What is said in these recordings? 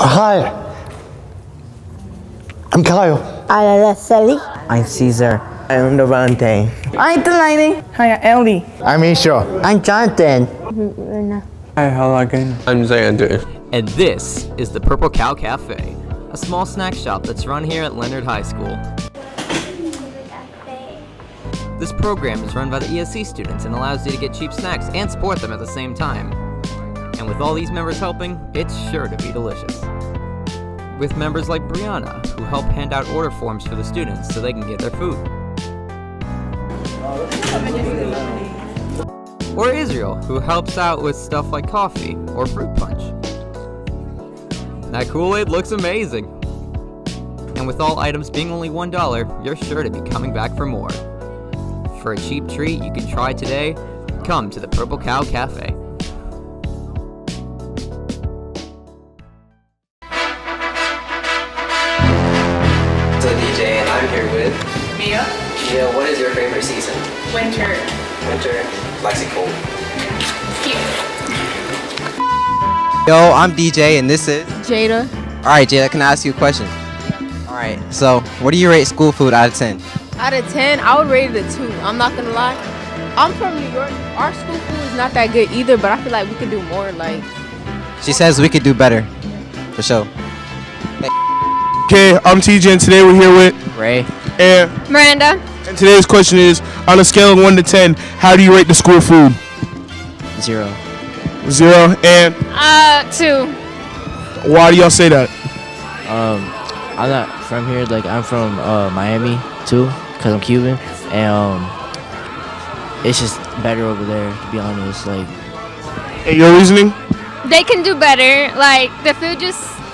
Uh, hi. I'm Kyle. Araceli. I'm Caesar. I'm Devante. I'm Delaney. Hi, I'm Ellie. I'm Isha. I'm Jonathan. Hi, hello again. I'm Xander. And this is the Purple Cow Cafe, a small snack shop that's run here at Leonard High School. This program is run by the ESC students and allows you to get cheap snacks and support them at the same time. And with all these members helping, it's sure to be delicious. With members like Brianna, who help hand out order forms for the students so they can get their food. Or Israel, who helps out with stuff like coffee or fruit punch. That Kool-Aid looks amazing! And with all items being only $1, you're sure to be coming back for more. For a cheap treat you can try today, come to the Purple Cow Cafe. Mia. Mia. What is your favorite season? Winter. Winter. Lexi cold. Cute. Yo, I'm DJ, and this is. Jada. All right, Jada, can I ask you a question? All right. So, what do you rate school food out of ten? Out of 10, I would rate it a 2. I'm not gonna lie. I'm from New York. Our school food is not that good either, but I feel like we could do more. Like, She says we could do better, for sure. Okay, I'm TJ, and today we're here with Ray. and Miranda. and today's question is on a scale of one to ten, how do you rate the school food? Zero. Zero. And Uh, 2. why do y'all say that? Um, I'm not from here. Like I'm from uh, Miami too, cause I'm Cuban, and um, it's just better over there. To be honest, like And your reasoning? They can do better. Like the food just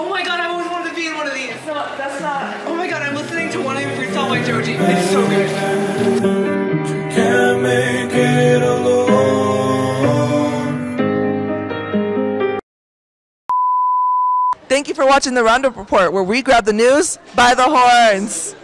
Oh my god, I always wanted to be in one of these. No, that's not. Oh my god, I'm listening to one of your freestyle by Joji. It's so good. Can't make it alone. Thank you for watching the Roundup Report, where we grab the news by the horns.